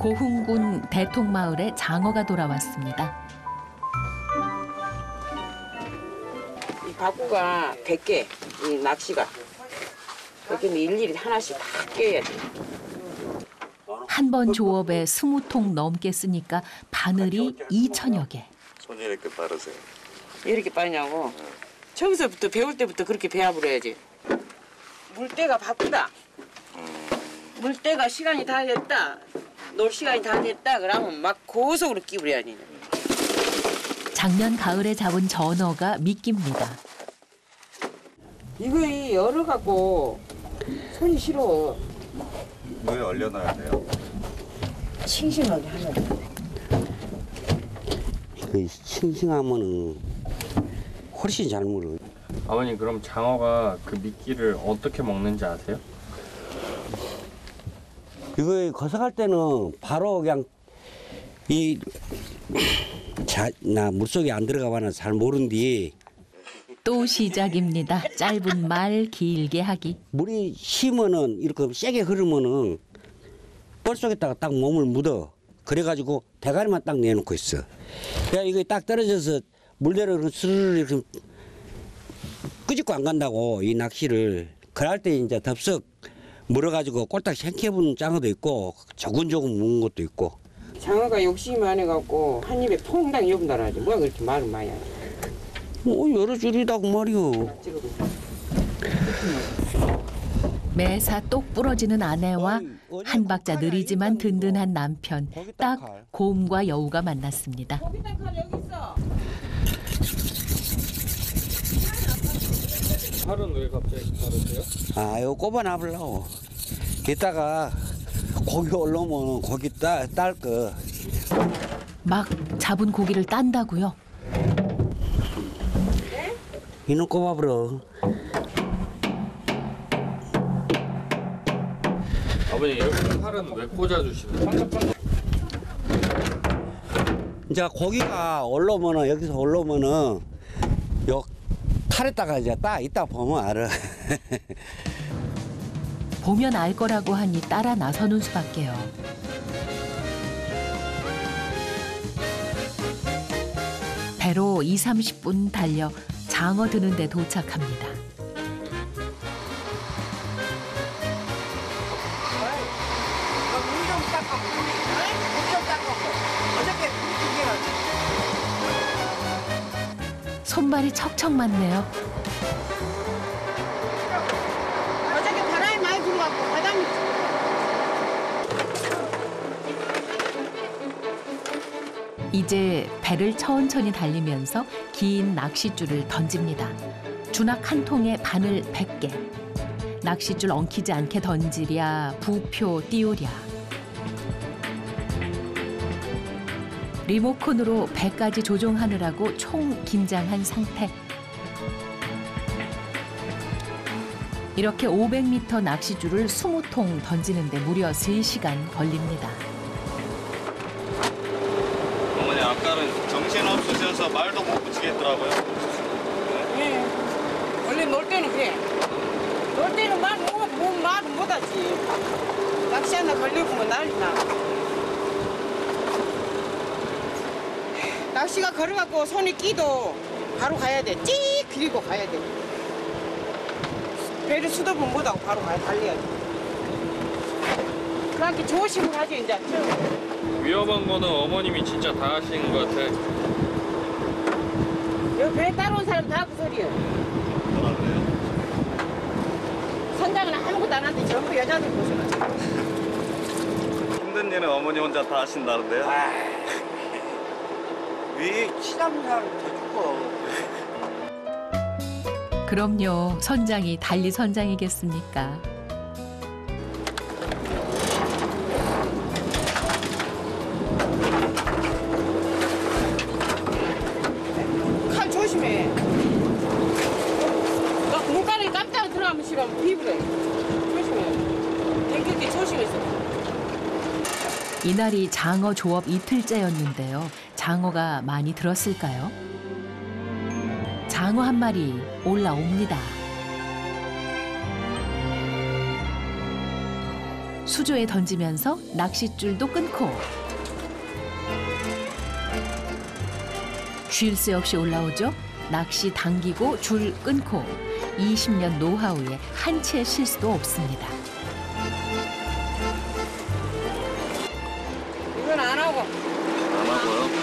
고흥군 대통마을에 장어가 돌아왔습니다. 이 바구가 100개, 이 낚시가. 그렇게 일일이 하나씩 다 껴야 돼. 한 번 조업에 스무 통 넘게 쓰니까 바늘이 2천여 개. 손이 이렇게 빠르세요. 이렇게 빠르냐고. 처음서부터 배울 때부터 그렇게 배합을 해야지. 물때가 바쁘다. 물때가 시간이 다 됐다. 놀 시간이 다 됐다. 그러면 막 고속으로 끼부려야지. 작년 가을에 잡은 전어가 미끼입니다. 이거 이 열어 갖고 손이 싫어. 물에 얼려놔야 돼요. 싱싱하게 하면. 그 싱싱하면은 훨씬 잘 물어. 아버님 그럼 장어가 그 미끼를 어떻게 먹는지 아세요? 이거 거석할 때는 바로 그냥 이 자, 나 물속에 안 들어가 봐는 잘 모른디 또 시작입니다. 짧은 말 길게 하기. 물이 심으면은 이렇게 세게 흐르면은 뻘 속에다가 딱 몸을 묻어. 그래가지고 대가리만 딱 내놓고 있어. 그래 이거 딱 떨어져서 물대로 이렇게 스르르 이렇게 끄집고 안 간다고 이 낚시를. 그럴 때 이제 덥석 물어가지고 꼴딱 생켜부는 장어도 있고 조근조근 묵은 것도 있고. 장어가 욕심이 많아갖고 한 입에 퐁당 여분다라지. 뭐야 그렇게 말을 많이 하지. 뭐 여러 줄이다고 말이오. 매사 똑 부러지는 아내와 한 박자 느리지만 든든한 남편. 딱 곰과 여우가 만났습니다. 팔은 왜 갑자기 다르세요? 아, 이거 꼽아 놔보려고. 이따가 고기 올라오면 고기 따, 딸 거. 막 잡은 고기를 딴다고요. 이놈 꼽아버려. 아버님 이렇게 팔은 왜 꽂아주시는 거예요? 이제 고기가 올라오면은, 여기서 올라오면은, 요 칼에다가 이제 따, 이따 보면 알아. 보면 알 거라고 하니 따라 나서는 수밖에요. 배로 2, 30분 달려 장어 드는 데 도착합니다. 손발이 척척 맞네요. 어저께 바람이 많이 불어갖고 바람이 이제 배를 천천히 달리면서 긴 낚싯줄을 던집니다. 주낙 한 통에 바늘 100개. 낚싯줄 엉키지 않게 던지랴 부표 띄우랴. 리모컨으로 배까지 조종하느라고 총 긴장한 상태. 이렇게 500m 낚싯줄을 20통 던지는데 무려 3시간 걸립니다. 어머니 아까는 정신 없으셔서 말도 못 붙이겠더라고요. 예. 원래 놀 때는 그래. 놀 때는 말, 뭐, 뭐, 말은 못하지. 낚시 하나 걸려보면 난리 나. 낚시가 걸어갖고 손이 끼도 바로 가야 돼. 찌 그리고 가야 돼. 배를 수도분 못하고 바로 가야 달려야 돼. 그렇게 조심을 하지, 이제. 좀. 위험한 거는 어머님이 진짜 다 하시는 것 같아. 여기 배 따라온 사람 다 그 소리야. 뭐라 그래요? 선장은 아무것도 안 하는데 전부 여자들 보시면. 힘든 일은 어머니 혼자 다 하신다는데요. 왜 친한 사람 더 죽어. 그럼요. 선장이 달리 선장이겠습니까? 칼 조심해. 너 물가에 깜짝 들어가면 싫으면 피부래. 조심해. 댕길 때 조심해서. 이날이 장어 조업 이틀째였는데요. 장어가 많이 들었을까요? 장어 한 마리 올라옵니다. 수조에 던지면서 낚싯줄도 끊고 쉴 새 없이 올라오죠. 낚시 당기고 줄 끊고 20년 노하우에 한 채 실수도 없습니다. 이건 안 하고 안 하고요.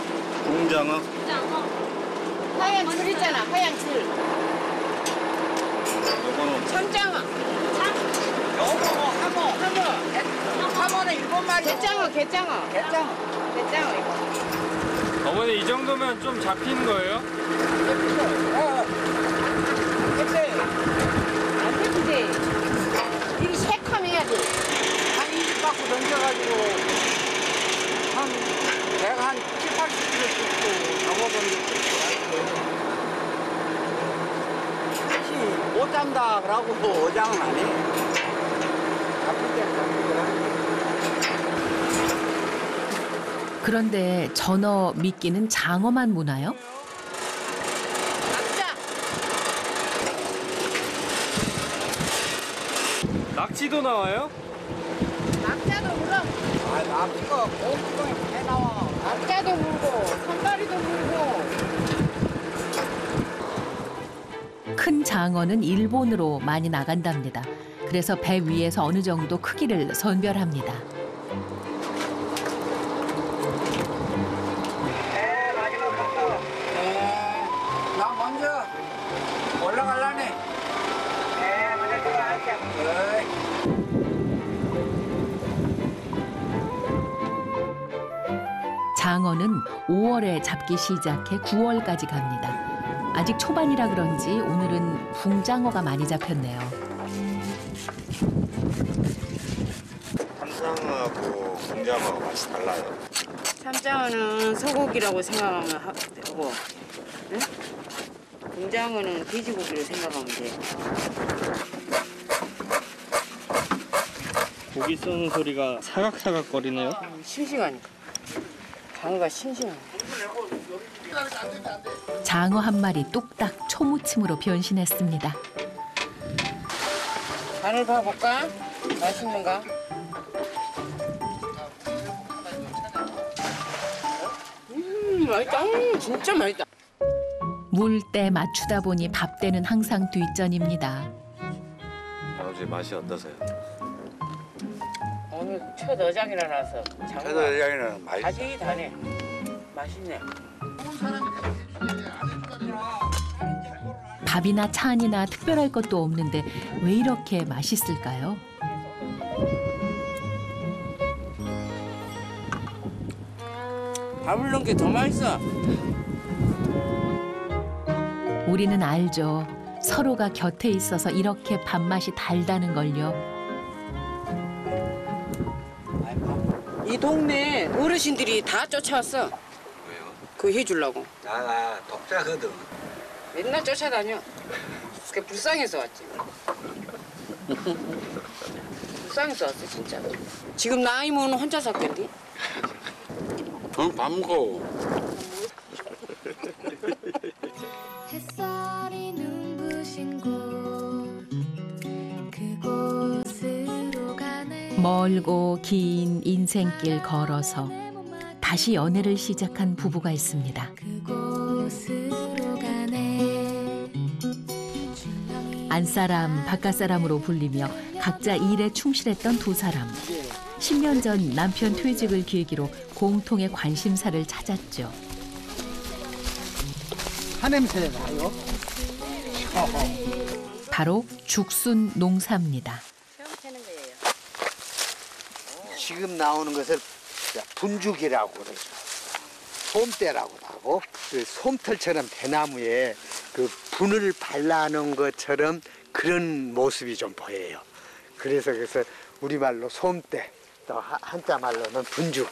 홍장어? 공장어. 하얀 줄 있잖아 하얀 줄. 요거는 참장어. 요거 하모. 하모. 하모는 일곱 마리 개장어 개장어. 개장어. 개장어 이거. 어머니 이 정도면 좀 잡힌 거예요? 됐어요 안 됐지? 이게 새카매야지. 한20 갖고 던져가지고 한 내가 한 7, 80kg 뜯고 잡아본 적도 있고 혹시 못 잡는다 그러고 어장은 안 해. 그런데 전어 미끼는 장어만 무나요? 남자 낙지도 나와요? 남자도 물어 아, 공수동에 배 나와. 남자도 물고 손다리도 물고 큰 장어는 일본으로 많이 나간답니다. 그래서 배 위에서 어느 정도 크기를 선별합니다. 들어갈게. 어이. 장어는 5월에 잡기 시작해 9월까지 갑니다. 아직 초반이라 그런지 오늘은 붕장어가 많이 잡혔네요. 삼상하고 공장어가 맛이 달라요. 참장어는 소고기라고 생각하면 하- 되고 응? 공장어는 돼지고기로 생각하면 돼 고기 써는 소리가 사각사각 거리네요. 싱싱하니까 장어가 싱싱하네 장어 한 마리 뚝딱 초무침으로 변신했습니다. 간을 봐볼까? 맛있는가? 음 맛있다 음, 진짜 맛있다 물 때 맞추다 보니 밥 때는 항상 뒷전입니다. 아버지 맛이 어떠세요? 오늘 첫 어장이라서 장어가 여기는 많이 다시 다네 맛있네 밥이나 찬이나 특별할 것도 없는데 왜 이렇게 맛있을까요? 밥을 넣은 게 더 맛있어 우리는 알죠. 서로가 곁에 있어서 이렇게 밥맛이 달다는 걸요. 이 동네 어르신들이 다 쫓아왔어 왜요? 그거 해주려고 나 독자거든. 맨날 쫓아다녀 그 불쌍해서 왔지 불쌍해서 왔어 진짜 지금 나이면 혼자 살겠디? 응, 밥 먹어. 햇살이 눈부신 곳 그곳으로 가네 멀고 긴 인생길 걸어서 다시 연애를 시작한 부부가 있습니다. 안사람, 바깥사람으로 불리며 각자 일에 충실했던 두 사람. 10년 전 남편 퇴직을 계기로 공통의 관심사를 찾았죠. 한냄새 나요? 바로 죽순 농사입니다. 지금 나오는 것을 분죽이라고 그러죠. 솜대라고도 하고 그 솜털처럼 대나무에 그 분을 발라놓은 것처럼 그런 모습이 좀 보여요. 그래서 그래서 우리말로 솜대 또 하- 한자 말로는 분죽.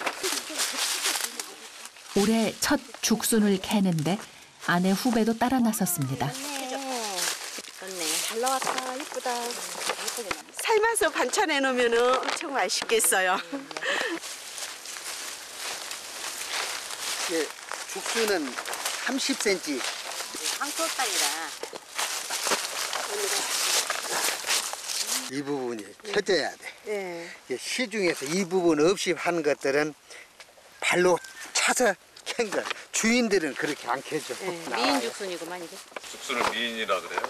올해 첫 죽순을 캐는데 아내 후배도 따라 나섰습니다. 잘 나왔다 이쁘다 삶아서 반찬해 놓으면 엄청 맛있겠어요. 죽수는 30cm 땅이라 이 부분이 펴져야 돼. 예. 이게 시중에서 이 부분 없이 한 것들은 발로 차서 캔 거. 주인들은 그렇게 안 캐죠. 예, 미인 죽순이구만 이게. 죽순을 미인이라 그래요?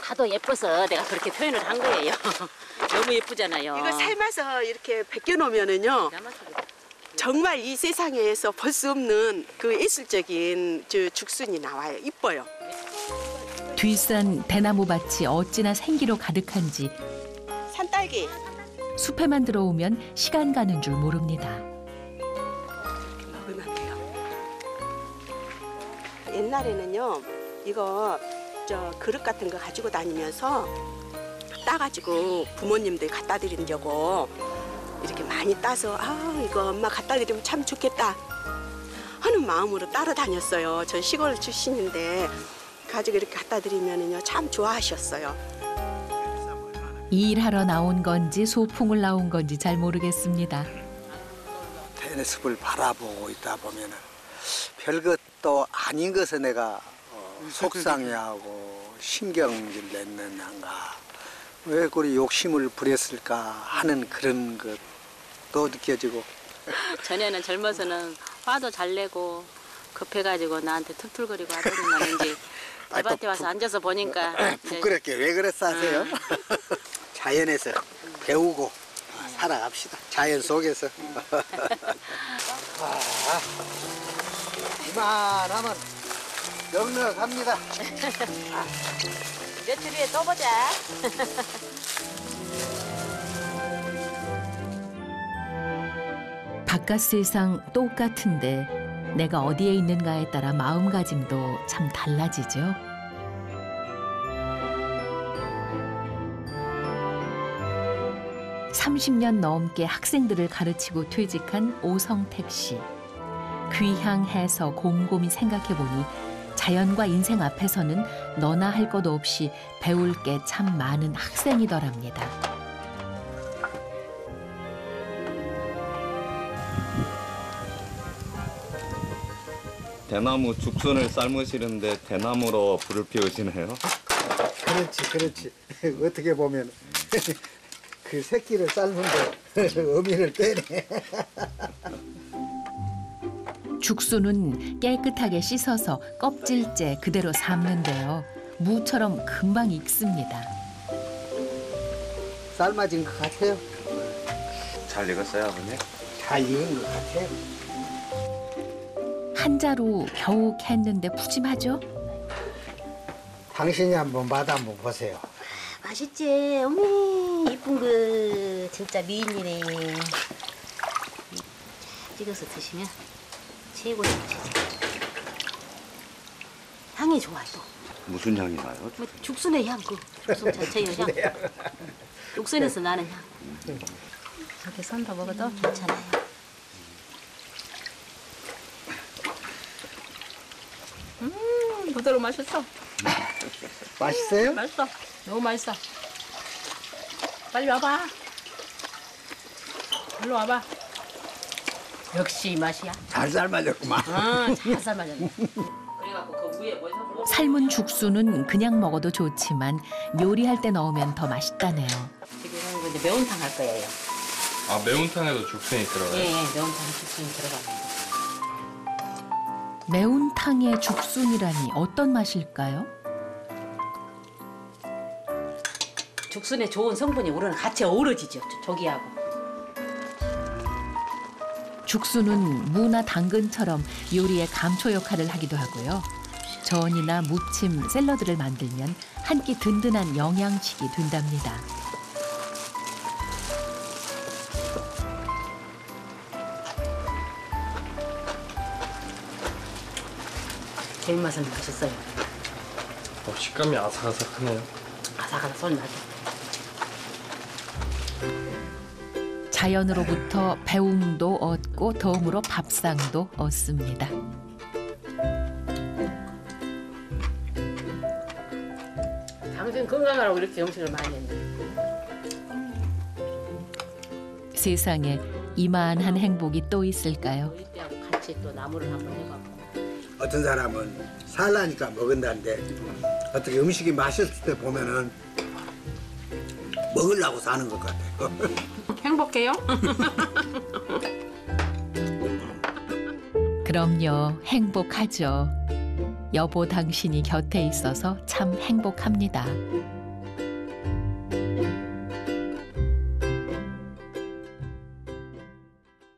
가도 예뻐서 내가 그렇게 표현을 한 거예요. 너무 예쁘잖아요. 이거 삶아서 이렇게 벗겨 놓으면은요. 정말 이 세상에서 볼 수 없는 그 예술적인 저 죽순이 나와요. 이뻐요. 뒷산 대나무 밭이 어찌나 생기로 가득한지 산딸기. 숲에만 들어오면 시간 가는 줄 모릅니다. 먹으면 돼요. 옛날에는요, 이거 저 그릇 같은 거 가지고 다니면서 따가지고 부모님들 갖다 드리려고 이렇게 많이 따서 아 이거 엄마 갖다 드리면 참 좋겠다 하는 마음으로 따라 다녔어요. 전 시골 출신인데 가지고 이렇게 갖다 드리면은요 참 좋아하셨어요. 일하러 나온 건지 소풍을 나온 건지 잘 모르겠습니다. 테니스볼 바라보고 있다 보면은 별것도 아닌 것에 내가 어, 속상해하고 신경질 냈는가 왜 그리 욕심을 부렸을까 하는 그런 것 도 느껴지고 전에는 젊어서는 화도 잘 내고 급해가지고 나한테 툴툴거리고 하더니만 이제 또 대밭에 와서 부- 앉아서 보니까 이제 부끄럽게 왜 그랬어 하세요? 자연에서 배우고 살아갑시다. 자연 속에서. 아, 이만하면 넉넉합니다. 며칠 후에 또 보자. 바깥 세상 똑같은데 내가 어디에 있는가에 따라 마음가짐도 참 달라지죠. 삼십 년 넘게 학생들을 가르치고 퇴직한 오성택 씨. 귀향해서 곰곰이 생각해 보니 자연과 인생 앞에서는 너나 할 것 없이 배울 게 참 많은 학생이더랍니다. 대나무 죽순을 삶으시는데 대나무로 불을 피우시네요. 그렇지, 그렇지. 어떻게 보면 그 새끼를 삶은데 어미를 빼네. 죽순은 깨끗하게 씻어서 껍질째 그대로 삶는데요. 무처럼 금방 익습니다. 삶아진 것 같아요. 잘 익었어요, 아버님? 다 익은 것 같아요. 한 자루 겨우 캤는데 푸짐하죠? 당신이 한번 맛 한번 보세요. 맛있지? 어머니 이쁜 거 진짜 미인이네. 찍어서 드시면 최고의 맛이지. 향이 좋아 또. 무슨 향이 나요? 뭐 죽순의 향, 그 죽순 자체의 향. 육순에서 나는 향. 이렇게 선다 먹어도 괜찮아요. 음, 부드러워 맛있어. 맛있어요? 맛있어. 너무 맛있어. 빨리 와봐. 일로 와봐. 역시 이 맛이야. 잘 삶아졌구만. 아, 잘 삶아졌네. 그래갖고 그? 삶은 죽순은 그냥 먹어도 좋지만 요리할 때 넣으면 더 맛있다네요. 지금 이제 매운탕 할 거예요. 아 매운탕에도 죽순이 들어가요? 예, 예, 매운탕 죽순이 들어갑니다. 매운탕에 죽순이라니 어떤 맛일까요? 죽순에 좋은 성분이 우리는 같이 어우러지죠. 저- 저기하고. 죽순은 무나 당근처럼 요리의 감초 역할을 하기도 하고요. 전이나 무침, 샐러드를 만들면 한 끼 든든한 영양식이 된답니다. 제일 맛은 맛있어요. 어, 식감이 아삭아삭하네요. 아삭아삭 소리 나죠. 자연으로부터 배움도 얻고 덤으로 밥상도 얻습니다. 당신 건강하라고 이렇게 음식을 많이 했는데. 세상에 이만한 행복이 또 있을까요? 우리 때하고 같이 또 나무를 한번 해갖고. 어떤 사람은 살라니까 먹는다는데 어떻게 음식이 맛있을 때 보면은 먹으려고 사는 것 같아요. 행복해요? 그럼요, 행복하죠. 여보 당신이 곁에 있어서 참 행복합니다.